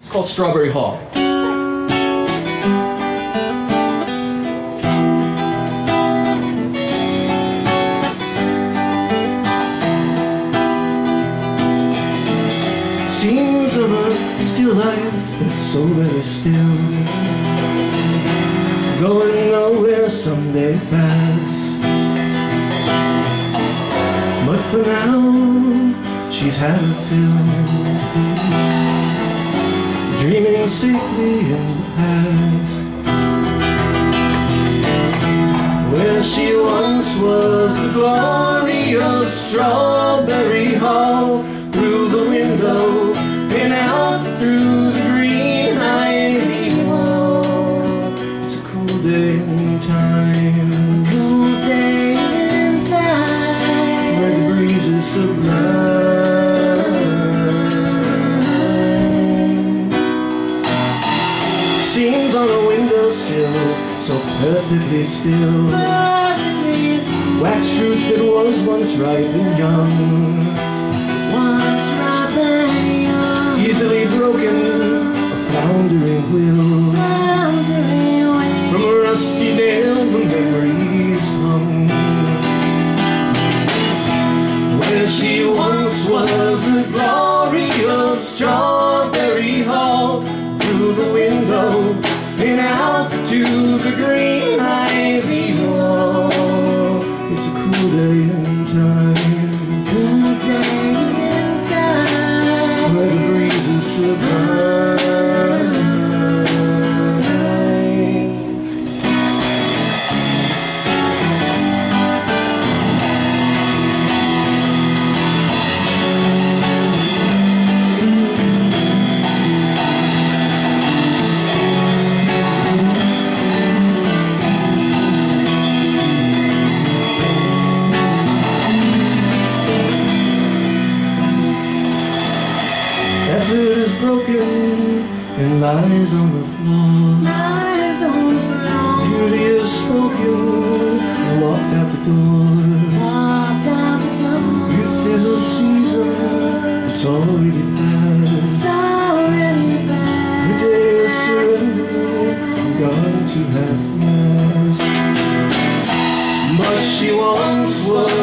It's called Strawberry Hall. Seems of a still life is so very still. Going nowhere someday fast. But for now, she's had her fill Dreaming safely in the past Where she once was the glory of Strawberry So perfectly still Perfectly still. Wax fruit that was once ripe and young Once ripe and young. Easily broken, a floundering will Boundary away. From a rusty nail the memories hung Where she once was a glorious Strawberry Hall Through the window out to the green and lies on the floor. Lies on the floor. Beauty is spoken and walked out the door. Walked out the door. Youth is a season that's already passed. It's already The back. day is surrender and gone to half mast. But she once was